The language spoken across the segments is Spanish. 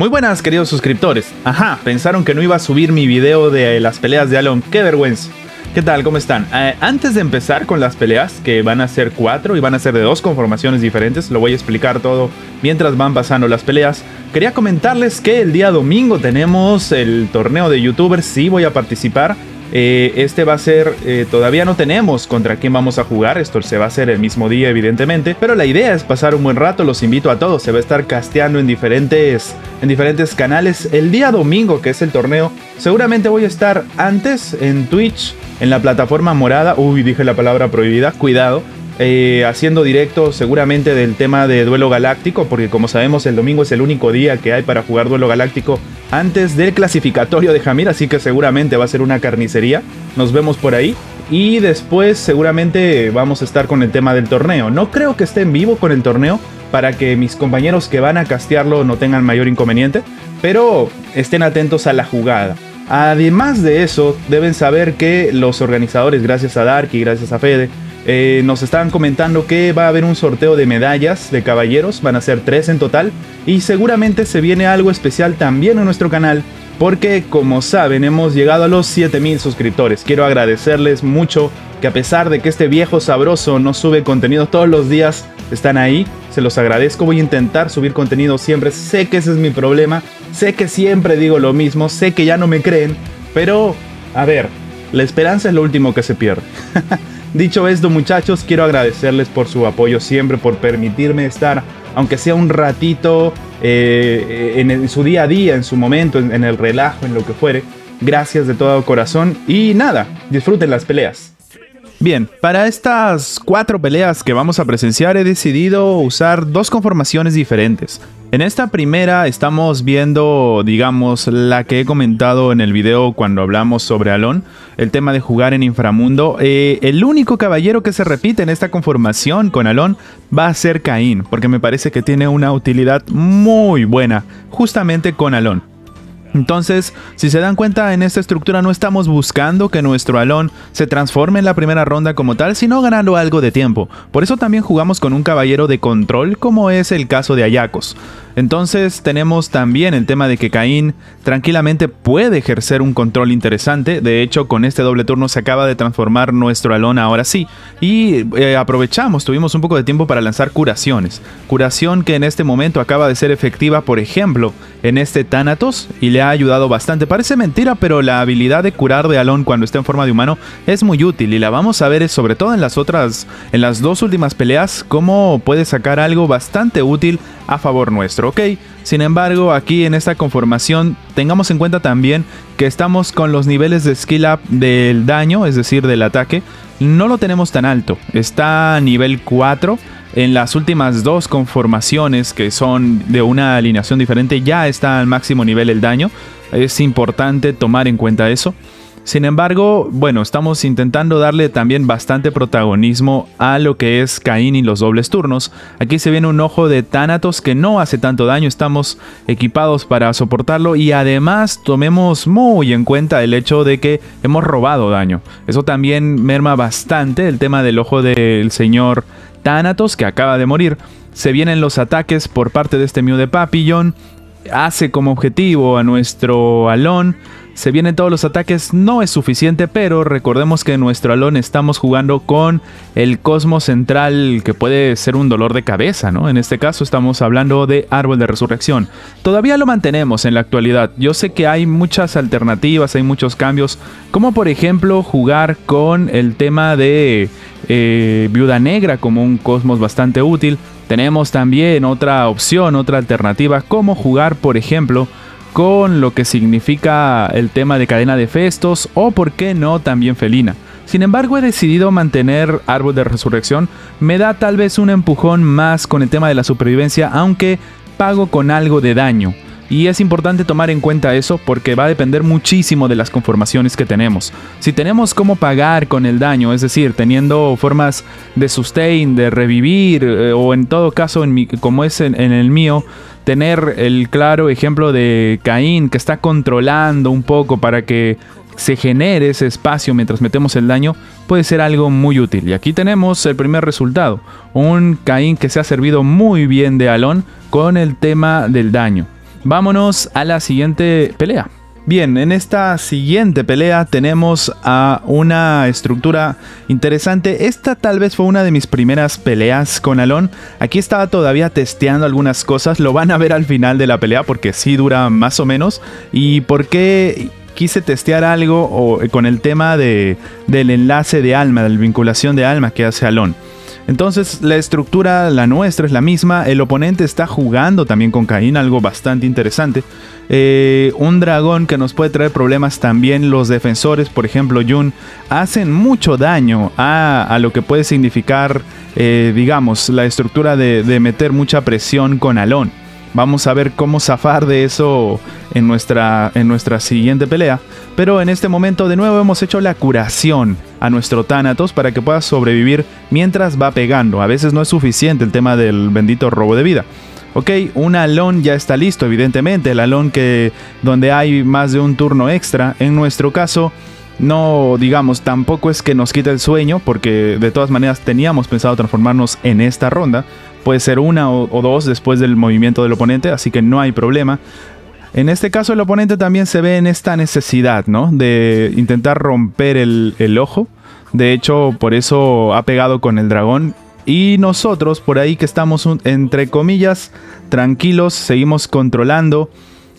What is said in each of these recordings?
Muy buenas queridos suscriptores. Ajá, pensaron que no iba a subir mi video de las peleas de Alon. Qué vergüenza. ¿Qué tal? ¿Cómo están? Eh, antes de empezar con las peleas, que van a ser cuatro y van a ser de dos conformaciones diferentes, lo voy a explicar todo mientras van pasando las peleas. Quería comentarles que el día domingo tenemos el torneo de youtubers, sí voy a participar. Eh, este va a ser, eh, todavía no tenemos contra quién vamos a jugar, esto se va a hacer el mismo día evidentemente, pero la idea es pasar un buen rato, los invito a todos, se va a estar casteando en diferentes, en diferentes canales. El día domingo, que es el torneo, seguramente voy a estar antes en Twitch, en la plataforma morada, uy, dije la palabra prohibida, cuidado, eh, haciendo directo seguramente del tema de duelo galáctico, porque como sabemos el domingo es el único día que hay para jugar duelo galáctico antes del clasificatorio de Jamir, así que seguramente va a ser una carnicería. Nos vemos por ahí. Y después seguramente vamos a estar con el tema del torneo. No creo que esté en vivo con el torneo para que mis compañeros que van a castearlo no tengan mayor inconveniente, pero estén atentos a la jugada. Además de eso, deben saber que los organizadores, gracias a Dark y gracias a Fede, eh, nos estaban comentando que va a haber un sorteo de medallas de caballeros, van a ser tres en total, y seguramente se viene algo especial también en nuestro canal, porque como saben hemos llegado a los 7000 suscriptores. Quiero agradecerles mucho que a pesar de que este viejo sabroso no sube contenido todos los días, están ahí, se los agradezco, voy a intentar subir contenido siempre, sé que ese es mi problema, sé que siempre digo lo mismo, sé que ya no me creen, pero a ver, la esperanza es lo último que se pierde. Dicho esto, muchachos, quiero agradecerles por su apoyo siempre, por permitirme estar, aunque sea un ratito, eh, en, su día a día, en su momento, en el relajo, en lo que fuere. Gracias de todo corazón y nada, disfruten las peleas. Bien, para estas cuatro peleas que vamos a presenciar he decidido usar dos conformaciones diferentes. En esta primera estamos viendo, digamos, la que he comentado en el video cuando hablamos sobre Alon, el tema de jugar en inframundo. Eh, el único caballero que se repite en esta conformación con Alon va a ser Caín, porque me parece que tiene una utilidad muy buena, justamente con Alon. Entonces, si se dan cuenta, en esta estructura no estamos buscando que nuestro alón se transforme en la primera ronda como tal, sino ganando algo de tiempo. Por eso también jugamos con un caballero de control, como es el caso de Ayakos. Entonces tenemos también el tema de que Caín tranquilamente puede ejercer un control interesante. De hecho, con este doble turno se acaba de transformar nuestro alón ahora sí. Y eh, aprovechamos, tuvimos un poco de tiempo para lanzar curaciones. Curación que en este momento acaba de ser efectiva, por ejemplo, en este Thanatos y le ha ayudado bastante. Parece mentira, pero la habilidad de curar de Alon cuando está en forma de humano es muy útil y la vamos a ver sobre todo en las otras, en las dos últimas peleas, cómo puede sacar algo bastante útil a favor nuestro, ¿ok? Sin embargo, aquí en esta conformación tengamos en cuenta también que estamos con los niveles de skill up del daño, es decir, del ataque, no lo tenemos tan alto, está a nivel 4. En las últimas dos conformaciones que son de una alineación diferente ya está al máximo nivel el daño. Es importante tomar en cuenta eso. Sin embargo, bueno, estamos intentando darle también bastante protagonismo a lo que es Caín y los dobles turnos. Aquí se viene un ojo de Thanatos que no hace tanto daño, estamos equipados para soportarlo y además tomemos muy en cuenta el hecho de que hemos robado daño. Eso también merma bastante el tema del ojo del señor Thanatos que acaba de morir. Se vienen los ataques por parte de este Mew de Papillon. Hace como objetivo a nuestro Alon se vienen todos los ataques, no es suficiente, pero recordemos que en nuestro alón estamos jugando con el cosmos central que puede ser un dolor de cabeza, ¿no? En este caso estamos hablando de árbol de resurrección. Todavía lo mantenemos en la actualidad. Yo sé que hay muchas alternativas, hay muchos cambios, como por ejemplo jugar con el tema de eh, viuda negra como un cosmos bastante útil. Tenemos también otra opción, otra alternativa, como jugar por ejemplo con lo que significa el tema de cadena de festos o, por qué no, también felina. Sin embargo, he decidido mantener Árbol de Resurrección. Me da tal vez un empujón más con el tema de la supervivencia, aunque pago con algo de daño. Y es importante tomar en cuenta eso porque va a depender muchísimo de las conformaciones que tenemos. Si tenemos cómo pagar con el daño, es decir, teniendo formas de sustain, de revivir, eh, o en todo caso, en como es en el mío, tener el claro ejemplo de Caín que está controlando un poco para que se genere ese espacio mientras metemos el daño, puede ser algo muy útil. Y aquí tenemos el primer resultado, un Caín que se ha servido muy bien de Alon con el tema del daño. Vámonos a la siguiente pelea. Bien, en esta siguiente pelea tenemos a una estructura interesante. Esta tal vez fue una de mis primeras peleas con Alon. Aquí estaba todavía testeando algunas cosas. Lo van a ver al final de la pelea porque sí dura más o menos. ¿Y por qué quise testear algo con el tema de, del enlace de alma, de la vinculación de alma que hace Alon? Entonces la estructura, la nuestra, es la misma. El oponente está jugando también con Caín, algo bastante interesante. Eh, un dragón que nos puede traer problemas también. Los defensores, por ejemplo, Jun, hacen mucho daño a, lo que puede significar, eh, digamos, la estructura de, de meter mucha presión con Alon. Vamos a ver cómo zafar de eso en nuestra, en nuestra siguiente pelea. Pero en este momento de nuevo hemos hecho la curación a nuestro Thanatos para que pueda sobrevivir mientras va pegando. A veces no es suficiente el tema del bendito robo de vida. Ok, un alón ya está listo, evidentemente. El alón que donde hay más de un turno extra. En nuestro caso, no, digamos, tampoco es que nos quite el sueño, porque de todas maneras teníamos pensado transformarnos en esta ronda. Puede ser una o, dos después del movimiento del oponente, así que no hay problema. En este caso el oponente también se ve en esta necesidad, ¿no? De intentar romper el, el, ojo. De hecho, por eso ha pegado con el dragón. Y nosotros, por ahí que estamos, entre comillas, tranquilos, seguimos controlando.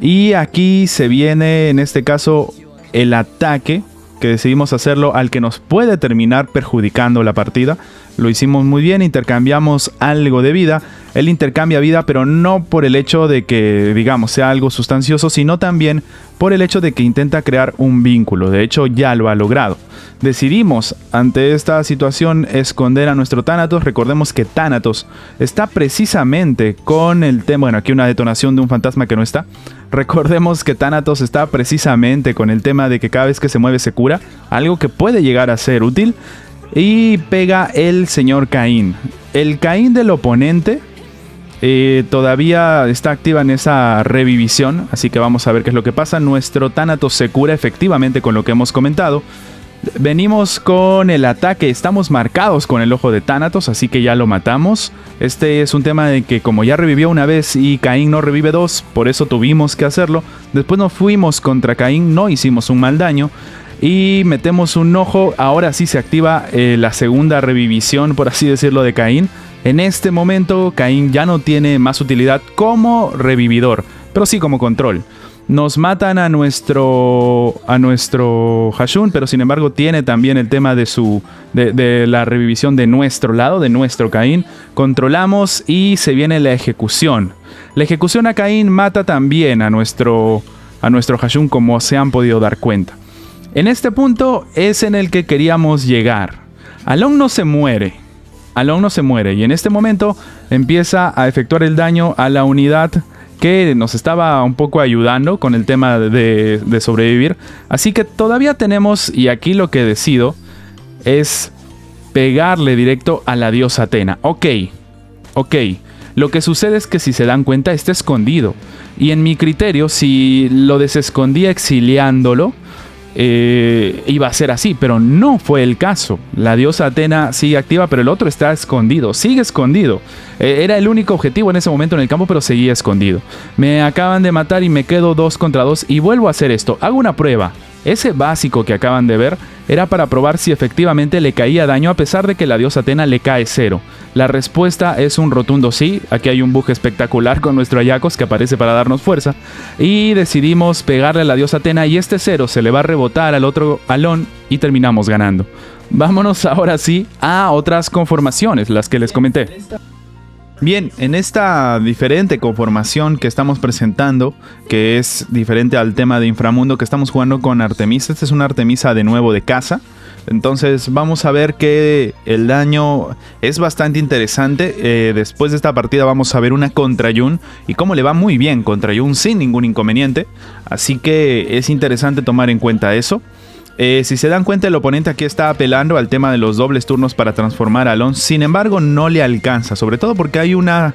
Y aquí se viene, en este caso, el ataque que decidimos hacerlo al que nos puede terminar perjudicando la partida. Lo hicimos muy bien, intercambiamos algo de vida. Él intercambia vida, pero no por el hecho de que, digamos, sea algo sustancioso, sino también por el hecho de que intenta crear un vínculo. De hecho, ya lo ha logrado. Decidimos, ante esta situación, esconder a nuestro Thanatos. Recordemos que Thanatos está precisamente con el tema. Bueno, aquí una detonación de un fantasma que no está. Recordemos que Thanatos está precisamente con el tema de que cada vez que se mueve se cura. Algo que puede llegar a ser útil. Y pega el señor Caín. El Caín del oponente eh, todavía está activa en esa revivisión, así que vamos a ver qué es lo que pasa. Nuestro Thanatos se cura efectivamente con lo que hemos comentado. Venimos con el ataque, estamos marcados con el ojo de Thanatos, así que ya lo matamos. Este es un tema de que como ya revivió una vez y Caín no revive dos, por eso tuvimos que hacerlo. Después nos fuimos contra Caín, no hicimos un mal daño. Y metemos un ojo, ahora sí se activa eh, la segunda revivisión, por así decirlo, de Caín. En este momento, Caín ya no tiene más utilidad como revividor, pero sí como control. Nos matan a nuestro a nuestro Hashun, pero sin embargo tiene también el tema de su de, la revivisión de nuestro lado, de nuestro Caín. Controlamos y se viene la ejecución. La ejecución a Caín mata también a nuestro a nuestro Hashun como se han podido dar cuenta. En este punto es en el que queríamos llegar. Alon no se muere. Alon no se muere y en este momento empieza a efectuar el daño a la unidad que nos estaba un poco ayudando con el tema de, sobrevivir. Así que todavía tenemos, y aquí lo que decido es pegarle directo a la diosa Atena. Ok, ok. Lo que sucede es que si se dan cuenta está escondido. Y en mi criterio, si lo desescondía exiliándolo, eh, iba a ser así, pero no fue el caso. La diosa Atena sigue activa, pero el otro está escondido, sigue escondido. Eh, era el único objetivo en ese momento en el campo, pero seguía escondido. Me acaban de matar y me quedo dos contra dos y vuelvo a hacer esto. Hago una prueba. Ese básico que acaban de ver era para probar si efectivamente le caía daño a pesar de que la diosa Atena le cae cero. La respuesta es un rotundo sí, aquí hay un bug espectacular con nuestro Ayakos que aparece para darnos fuerza, y decidimos pegarle a la diosa Atena y este cero se le va a rebotar al otro alón y terminamos ganando. Vámonos ahora sí a otras conformaciones, las que les comenté. Bien, en esta diferente conformación que estamos presentando, que es diferente al tema de inframundo que estamos jugando con Artemisa, esta es una Artemisa de nuevo de casa. Entonces vamos a ver que el daño es bastante interesante. Eh, después de esta partida vamos a ver una contra Yun y cómo le va muy bien contra Yun sin ningún inconveniente. Así que es interesante tomar en cuenta eso. Eh, si se dan cuenta, el oponente aquí está apelando al tema de los dobles turnos para transformar a Alon. Sin embargo, no le alcanza, sobre todo porque hay una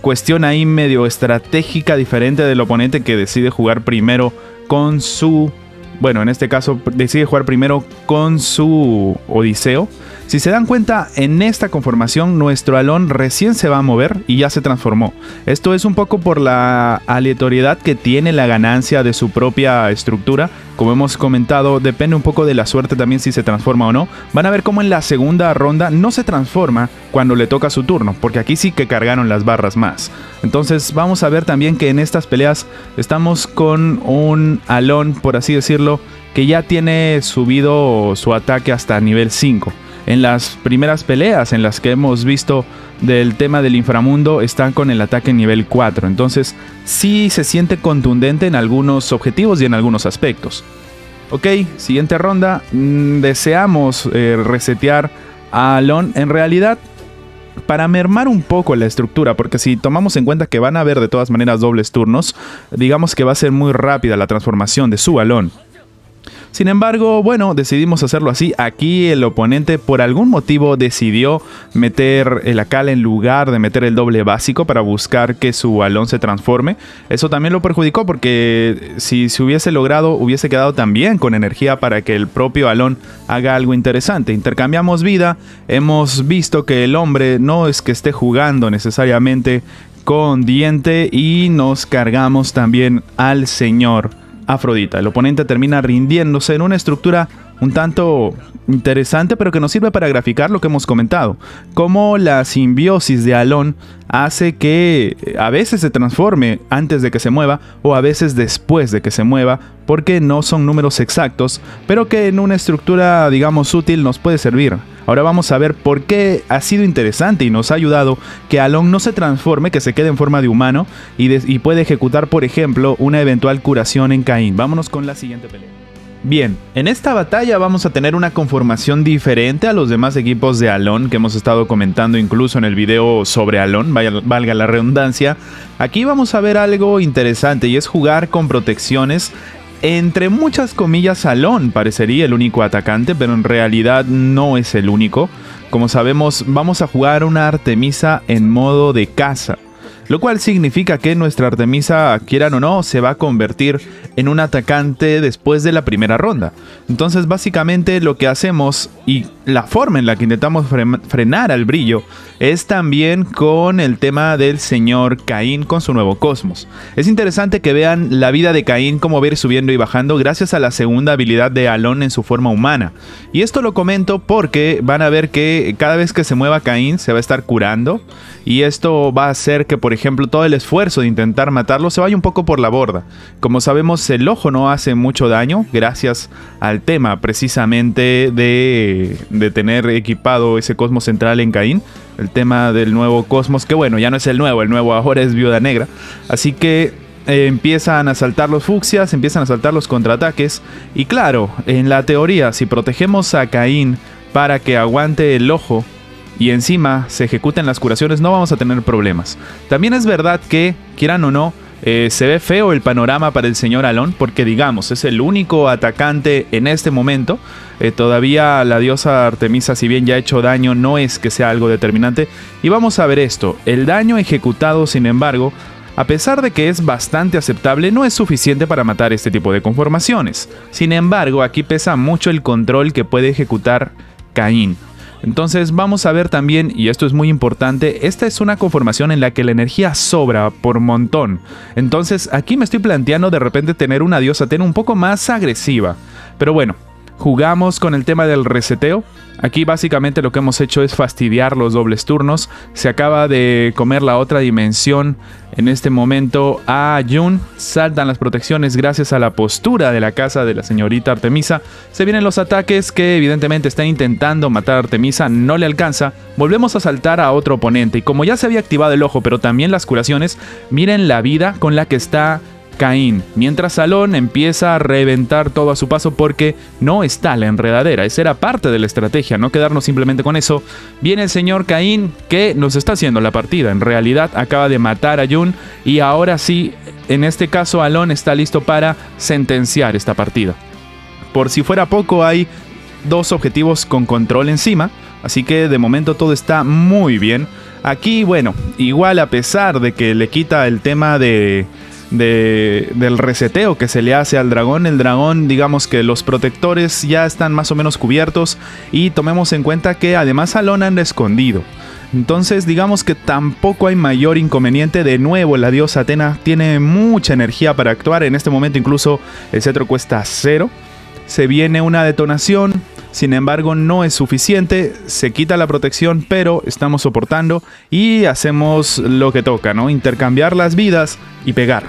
cuestión ahí medio estratégica diferente del oponente que decide jugar primero con su... Bueno, en este caso decide jugar primero con su Odiseo Si se dan cuenta, en esta conformación nuestro alón recién se va a mover y ya se transformó. Esto es un poco por la aleatoriedad que tiene la ganancia de su propia estructura. Como hemos comentado, depende un poco de la suerte también si se transforma o no. Van a ver cómo en la segunda ronda no se transforma cuando le toca su turno, porque aquí sí que cargaron las barras más. Entonces vamos a ver también que en estas peleas estamos con un alón, por así decirlo, que ya tiene subido su ataque hasta nivel 5 en las primeras peleas en las que hemos visto del tema del inframundo están con el ataque nivel 4. Entonces sí se siente contundente en algunos objetivos y en algunos aspectos. Ok, siguiente ronda. Mm, deseamos eh, resetear a Alon. En realidad, para mermar un poco la estructura, porque si tomamos en cuenta que van a haber de todas maneras dobles turnos, digamos que va a ser muy rápida la transformación de su Alon. Sin embargo, bueno, decidimos hacerlo así. Aquí el oponente por algún motivo decidió meter el Akal en lugar de meter el doble básico para buscar que su balón se transforme. Eso también lo perjudicó porque si se hubiese logrado hubiese quedado también con energía para que el propio balón haga algo interesante. Intercambiamos vida, hemos visto que el hombre no es que esté jugando necesariamente con diente y nos cargamos también al señor. Afrodita. El oponente termina rindiéndose en una estructura un tanto interesante, pero que nos sirve para graficar lo que hemos comentado. Cómo la simbiosis de Alon hace que eh, a veces se transforme antes de que se mueva o a veces después de que se mueva, porque no son números exactos, pero que en una estructura, digamos, útil nos puede servir. Ahora vamos a ver por qué ha sido interesante y nos ha ayudado que Alon no se transforme, que se quede en forma de humano y, y puede ejecutar, por ejemplo, una eventual curación en Caín. Vámonos con la siguiente pelea. Bien, en esta batalla vamos a tener una conformación diferente a los demás equipos de Alon que hemos estado comentando incluso en el video sobre Alon, valga la redundancia. Aquí vamos a ver algo interesante y es jugar con protecciones entre muchas comillas, Alon parecería el único atacante, pero en realidad no es el único. Como sabemos, vamos a jugar una Artemisa en modo de caza lo cual significa que nuestra Artemisa, quieran o no, se va a convertir en un atacante después de la primera ronda. Entonces básicamente lo que hacemos y la forma en la que intentamos frenar al brillo es también con el tema del señor Caín con su nuevo cosmos. Es interesante que vean la vida de Caín como ir subiendo y bajando gracias a la segunda habilidad de Alon en su forma humana. Y esto lo comento porque van a ver que cada vez que se mueva Caín se va a estar curando y esto va a hacer que por ejemplo todo el esfuerzo de intentar matarlo se vaya un poco por la borda. Como sabemos el ojo no hace mucho daño gracias al tema precisamente de, de tener equipado ese cosmos central en Caín el tema del nuevo Cosmos, que bueno, ya no es el nuevo, el nuevo ahora es Viuda Negra. Así que eh, empiezan a saltar los fucsias, empiezan a saltar los contraataques. Y claro, en la teoría, si protegemos a Caín para que aguante el ojo y encima se ejecuten las curaciones, no vamos a tener problemas. También es verdad que, quieran o no, eh, se ve feo el panorama para el señor Alon porque digamos es el único atacante en este momento. Eh, todavía la diosa Artemisa si bien ya ha hecho daño no es que sea algo determinante. Y vamos a ver esto. El daño ejecutado sin embargo a pesar de que es bastante aceptable, no es suficiente para matar este tipo de conformaciones. Sin embargo, aquí pesa mucho el control que puede ejecutar Caín. Entonces vamos a ver también, y esto es muy importante, esta es una conformación en la que la energía sobra por montón. Entonces aquí me estoy planteando de repente tener una diosa Ten un poco más agresiva. Pero bueno, jugamos con el tema del reseteo. Aquí básicamente lo que hemos hecho es fastidiar los dobles turnos. Se acaba de comer la otra dimensión en este momento a Jun. Saltan las protecciones gracias a la postura de la casa de la señorita Artemisa. Se vienen los ataques que evidentemente está intentando matar a Artemisa. No le alcanza. Volvemos a saltar a otro oponente. Y como ya se había activado el ojo pero también las curaciones, miren la vida con la que está Caín, mientras Salón empieza a reventar todo a su paso porque no está la enredadera. Esa era parte de la estrategia, no quedarnos simplemente con eso. Viene el señor Caín que nos está haciendo la partida. En realidad acaba de matar a Jun y ahora sí, en este caso Alon está listo para sentenciar esta partida. Por si fuera poco, hay dos objetivos con control encima, así que de momento todo está muy bien. Aquí, bueno, igual a pesar de que le quita el tema de del reseteo que se le hace al dragón. El dragón, digamos que los protectores ya están más o menos cubiertos y tomemos en cuenta que además Alon han escondido. Entonces digamos que tampoco hay mayor inconveniente. De nuevo, la diosa Atena tiene mucha energía para actuar. En este momento incluso el cetro cuesta cero. Se viene una detonación. Sin embargo, no es suficiente. Se quita la protección, pero estamos soportando y hacemos lo que toca, ¿no? Intercambiar las vidas y pegar.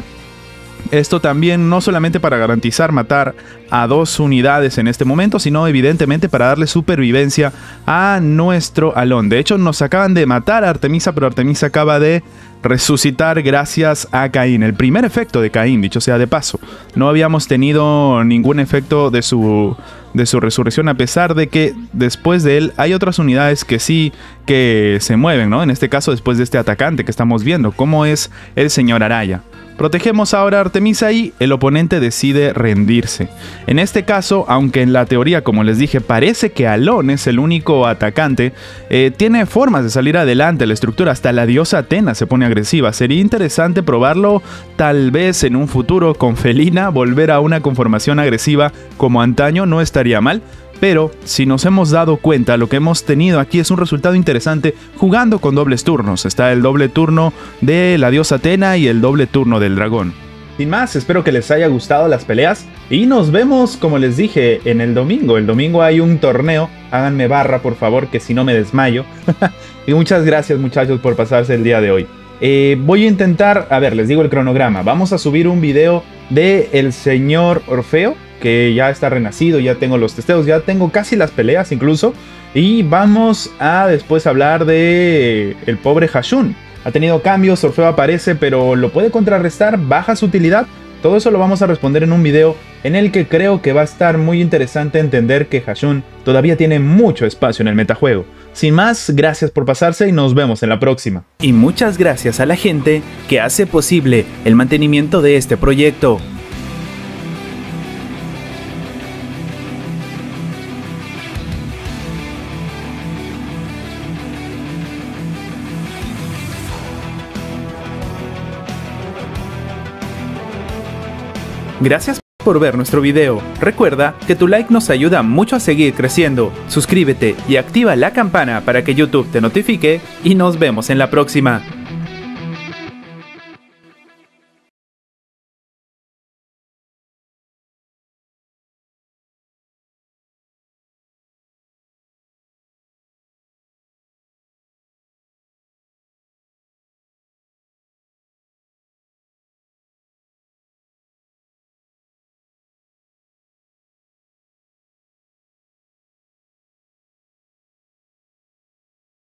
Esto también no solamente para garantizar matar a dos unidades en este momento, sino evidentemente para darle supervivencia a nuestro Alon. De hecho, nos acaban de matar a Artemisa, pero Artemisa acaba de resucitar gracias a Caín. El primer efecto de Caín, dicho sea de paso. No habíamos tenido ningún efecto de su, de su resurrección, a pesar de que después de él hay otras unidades que sí que se mueven, ¿no? En este caso, después de este atacante que estamos viendo, como es el señor Araya. Protegemos ahora Artemisa y el oponente decide rendirse. En este caso, aunque en la teoría, como les dije, parece que Alon es el único atacante, eh, tiene formas de salir adelante la estructura, hasta la diosa Atena se pone agresiva. Sería interesante probarlo tal vez en un futuro con Felina, volver a una conformación agresiva como antaño no estaría mal, pero si nos hemos dado cuenta, lo que hemos tenido aquí es un resultado interesante jugando con dobles turnos. Está el doble turno de la diosa Atena y el doble turno del dragón. Sin más, espero que les haya gustado las peleas y nos vemos, como les dije, en el domingo. El domingo hay un torneo, háganme barra por favor, que si no me desmayo. y muchas gracias muchachos por pasarse el día de hoy. Eh, voy a intentar, a ver, les digo el cronograma. Vamos a subir un video de el señor Orfeo, que ya está renacido, ya tengo los testeos, ya tengo casi las peleas incluso. Y vamos a después hablar de el pobre Hashun. Ha tenido cambios, Orfeo aparece, pero lo puede contrarrestar, baja su utilidad. Todo eso lo vamos a responder en un video en el que creo que va a estar muy interesante entender que Hashun todavía tiene mucho espacio en el metajuego. Sin más, gracias por pasarse y nos vemos en la próxima. Y muchas gracias a la gente que hace posible el mantenimiento de este proyecto. Gracias por ver nuestro video. Recuerda que tu like nos ayuda mucho a seguir creciendo. Suscríbete y activa la campana para que YouTube te notifique y nos vemos en la próxima.